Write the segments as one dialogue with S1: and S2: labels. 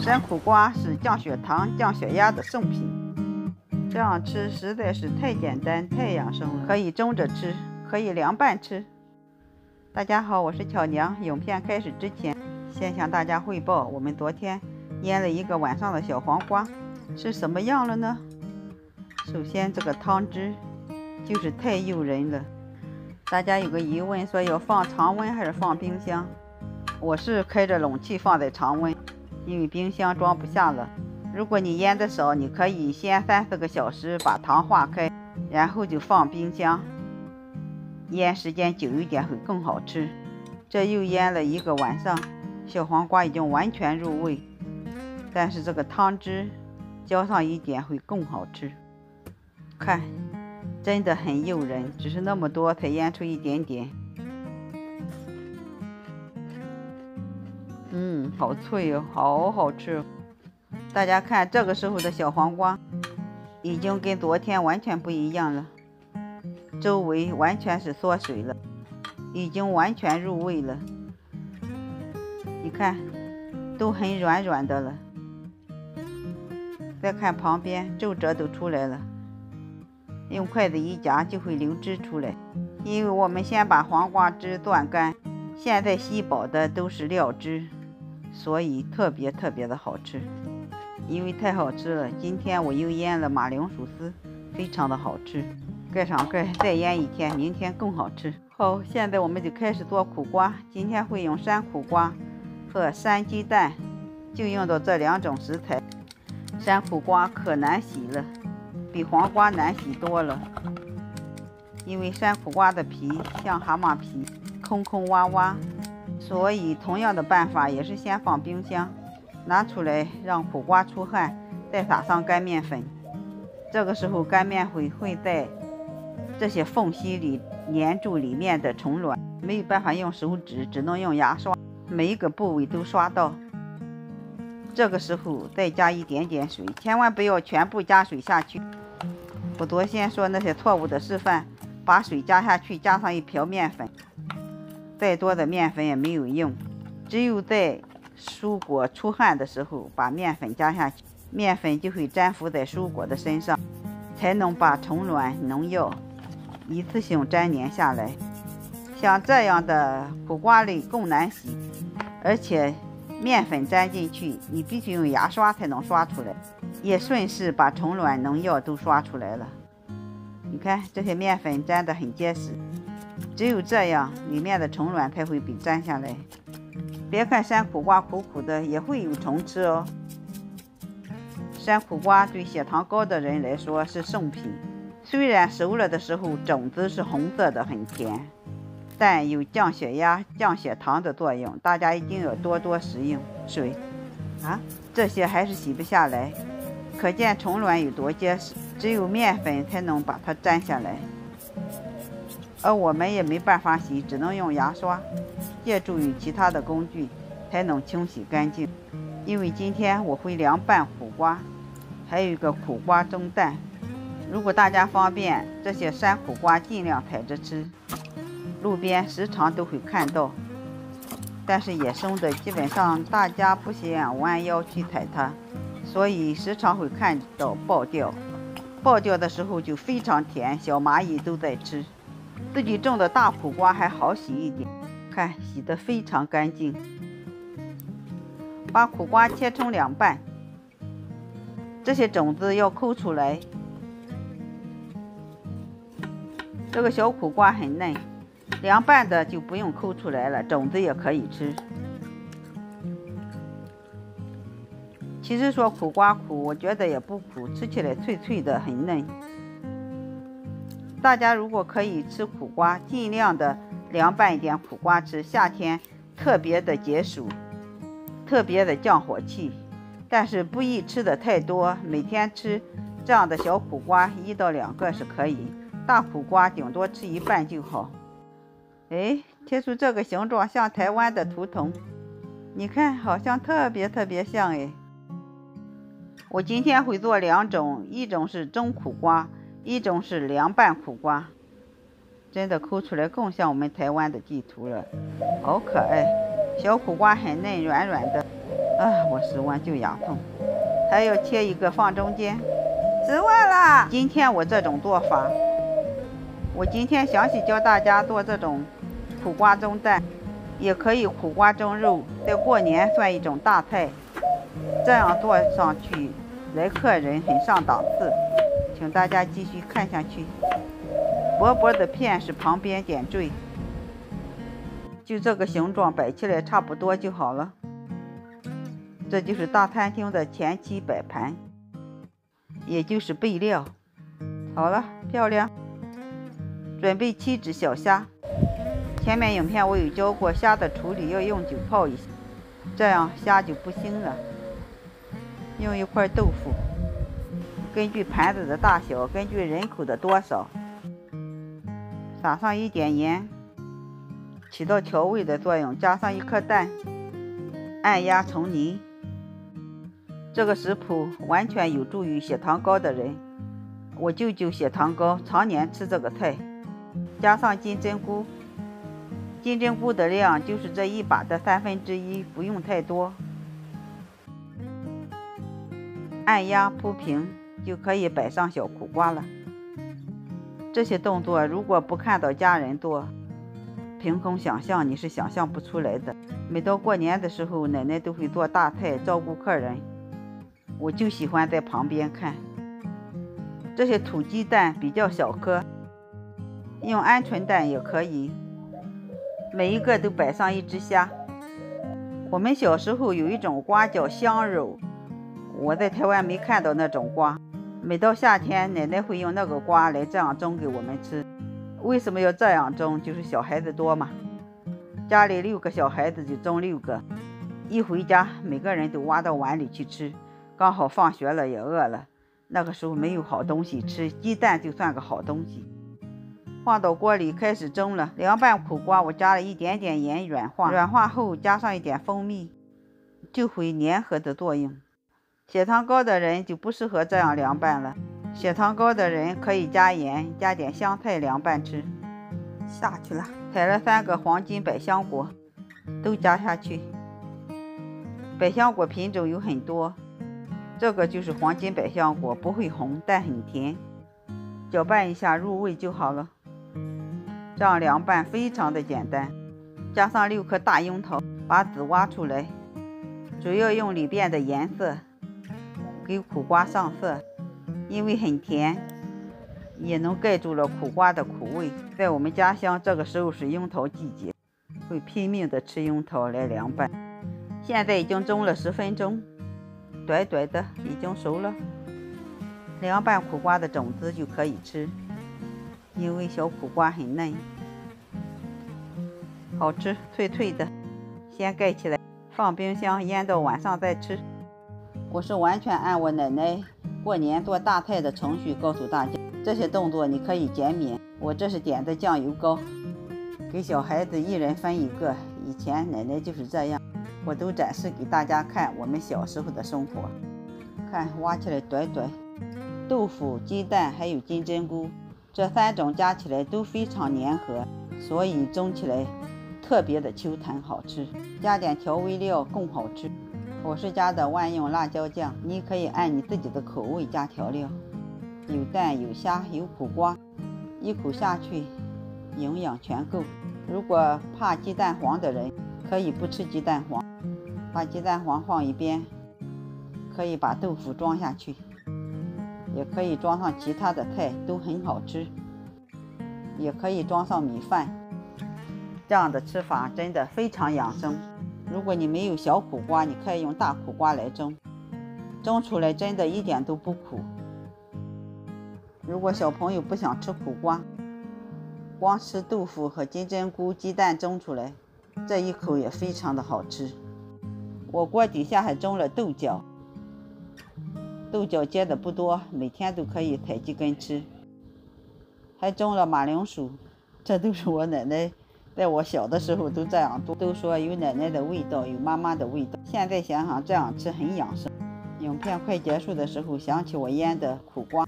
S1: 山苦瓜是降血糖、降血压的圣品，这样吃实在是太简单、太养生了。可以蒸着吃，可以凉拌吃。大家好，我是巧娘。影片开始之前，先向大家汇报，我们昨天腌了一个晚上的小黄瓜，是什么样了呢？首先，这个汤汁就是太诱人了。大家有个疑问，说要放常温还是放冰箱？我是开着冷气放在常温，因为冰箱装不下了。如果你腌的少，你可以先三四个小时把糖化开，然后就放冰箱，腌时间久一点会更好吃。这又腌了一个晚上，小黄瓜已经完全入味，但是这个汤汁浇上一点会更好吃。看。真的很诱人，只是那么多才腌出一点点。嗯，好脆哦，好好吃。大家看，这个时候的小黄瓜已经跟昨天完全不一样了，周围完全是缩水了，已经完全入味了。你看，都很软软的了。再看旁边，皱褶都出来了。用筷子一夹就会流汁出来，因为我们先把黄瓜汁攥干，现在吸饱的都是料汁，所以特别特别的好吃。因为太好吃了，今天我又腌了马铃薯丝，非常的好吃。盖上盖，再腌一天，明天更好吃。好，现在我们就开始做苦瓜。今天会用山苦瓜和山鸡蛋，就用到这两种食材。山苦瓜可难洗了。比黄瓜难洗多了，因为山苦瓜的皮像蛤蟆皮，坑坑洼洼，所以同样的办法也是先放冰箱，拿出来让苦瓜出汗，再撒上干面粉。这个时候干面粉会在这些缝隙里粘住里面的虫卵，没有办法用手指，只能用牙刷，每一个部位都刷到。这个时候再加一点点水，千万不要全部加水下去。我昨天说那些错误的示范，把水加下去，加上一瓢面粉，再多的面粉也没有用，只有在蔬果出汗的时候把面粉加下去，面粉就会粘附在蔬果的身上，才能把虫卵、农药一次性粘连下来。像这样的苦瓜类更难洗，而且。面粉粘进去，你必须用牙刷才能刷出来，也顺势把虫卵、农药都刷出来了。你看这些面粉粘得很结实，只有这样，里面的虫卵才会被粘下来。别看山苦瓜苦苦的，也会有虫吃哦。山苦瓜对血糖高的人来说是圣品，虽然熟了的时候种子是红色的，很甜。但有降血压、降血糖的作用，大家一定要多多食用水。啊，这些还是洗不下来，可见虫卵有多结实。只有面粉才能把它粘下来，而我们也没办法洗，只能用牙刷，借助于其他的工具才能清洗干净。因为今天我会凉拌苦瓜，还有一个苦瓜蒸蛋。如果大家方便，这些山苦瓜尽量采着吃。路边时常都会看到，但是野生的基本上大家不想弯腰去采它，所以时常会看到爆掉。爆掉的时候就非常甜，小蚂蚁都在吃。自己种的大苦瓜还好洗一点，看洗得非常干净。把苦瓜切成两半，这些种子要抠出来。这个小苦瓜很嫩。凉拌的就不用抠出来了，种子也可以吃。其实说苦瓜苦，我觉得也不苦，吃起来脆脆的，很嫩。大家如果可以吃苦瓜，尽量的凉拌一点苦瓜吃，夏天特别的解暑，特别的降火气。但是不宜吃的太多，每天吃这样的小苦瓜一到两个是可以，大苦瓜顶多吃一半就好。哎，贴出这个形状像台湾的图腾，你看好像特别特别像哎。我今天会做两种，一种是蒸苦瓜，一种是凉拌苦瓜，真的抠出来更像我们台湾的地图了，好可爱。小苦瓜很嫩软软的，啊，我手腕就牙痛。还要切一个放中间，吃完了。今天我这种做法，我今天详细教大家做这种苦瓜蒸蛋，也可以苦瓜蒸肉，在过年算一种大菜。这样做上去，来客人很上档次。请大家继续看下去。薄薄的片是旁边点缀，就这个形状摆起来差不多就好了。这就是大餐厅的前期摆盘，也就是备料。好了，漂亮。准备七只小虾。前面影片我有教过虾的处理，要用酒泡一下，这样虾就不腥了。用一块豆腐，根据盘子的大小，根据人口的多少，撒上一点盐，起到调味的作用。加上一颗蛋，按压成泥。这个食谱完全有助于血糖高的人。我舅舅血糖高，常年吃这个菜。加上金针菇，金针菇的量就是这一把的三分之一，不用太多。按压铺平，就可以摆上小苦瓜了。这些动作如果不看到家人做，凭空想象你是想象不出来的。每到过年的时候，奶奶都会做大菜照顾客人。我就喜欢在旁边看。这些土鸡蛋比较小颗，用鹌鹑蛋也可以。每一个都摆上一只虾。我们小时候有一种瓜叫香肉，我在台湾没看到那种瓜。每到夏天，奶奶会用那个瓜来这样蒸给我们吃。为什么要这样蒸？就是小孩子多嘛，家里六个小孩子就蒸六个，一回家每个人都挖到碗里去吃。刚好放学了也饿了，那个时候没有好东西吃，鸡蛋就算个好东西。放到锅里开始蒸了，凉拌苦瓜我加了一点点盐软化，软化后加上一点蜂蜜，就会粘合的作用。血糖高的人就不适合这样凉拌了，血糖高的人可以加盐，加点香菜凉拌吃。下去了，采了三个黄金百香果，都加下去。百香果品种有很多。这个就是黄金百香果，不会红，但很甜。搅拌一下入味就好了。这样凉拌非常的简单。加上六颗大樱桃，把籽挖出来，主要用里边的颜色给苦瓜上色，因为很甜，也能盖住了苦瓜的苦味。在我们家乡，这个时候是樱桃季节，会拼命的吃樱桃来凉拌。现在已经蒸了十分钟。短短的已经熟了，凉拌苦瓜的种子就可以吃，因为小苦瓜很嫩，好吃脆脆的。先盖起来，放冰箱腌到晚上再吃。我是完全按我奶奶过年做大菜的程序告诉大家，这些动作你可以减免。我这是点的酱油膏，给小孩子一人分一个。以前奶奶就是这样。我都展示给大家看我们小时候的生活。看挖起来短短，豆腐、鸡蛋还有金针菇，这三种加起来都非常粘合，所以蒸起来特别的 Q 弹好吃。加点调味料更好吃。我是加的万用辣椒酱，你可以按你自己的口味加调料。有蛋有虾有苦瓜，一口下去营养全够。如果怕鸡蛋黄的人，可以不吃鸡蛋黄。把鸡蛋黄放一边，可以把豆腐装下去，也可以装上其他的菜，都很好吃。也可以装上米饭，这样的吃法真的非常养生。如果你没有小苦瓜，你可以用大苦瓜来蒸，蒸出来真的一点都不苦。如果小朋友不想吃苦瓜，光吃豆腐和金针菇、鸡蛋蒸出来，这一口也非常的好吃。我锅底下还种了豆角，豆角结的不多，每天都可以采几根吃。还种了马铃薯，这都是我奶奶在我小的时候都这样做，都说有奶奶的味道，有妈妈的味道。现在想想这样吃很养生。影片快结束的时候，想起我腌的苦瓜，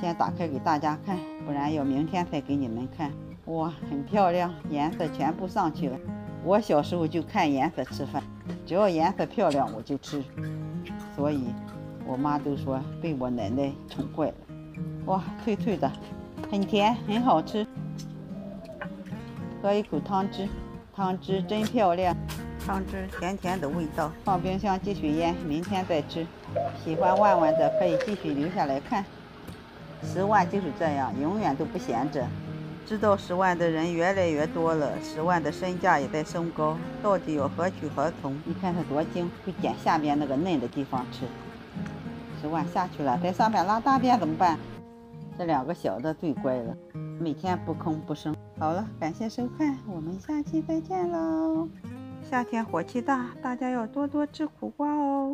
S1: 先打开给大家看，不然要明天才给你们看。哇，很漂亮，颜色全部上去了。我小时候就看颜色吃饭。只要颜色漂亮我就吃。所以，我妈都说被我奶奶宠坏了。哇，脆脆的，很甜，很好吃。喝一口汤汁，汤汁真漂亮，汤汁甜甜的味道。放冰箱继续腌，明天再吃。喜欢万万的可以继续留下来看。十万就是这样，永远都不闲着。知道十万的人越来越多了，十万的身价也在升高，到底要何去何从？你看它多精，会捡下面那个嫩的地方吃。十万下去了，在上面拉大便怎么办？这两个小的最乖了，每天不吭不声。好了，感谢收看，我们下期再见喽。夏天火气大，大家要多多吃苦瓜哦。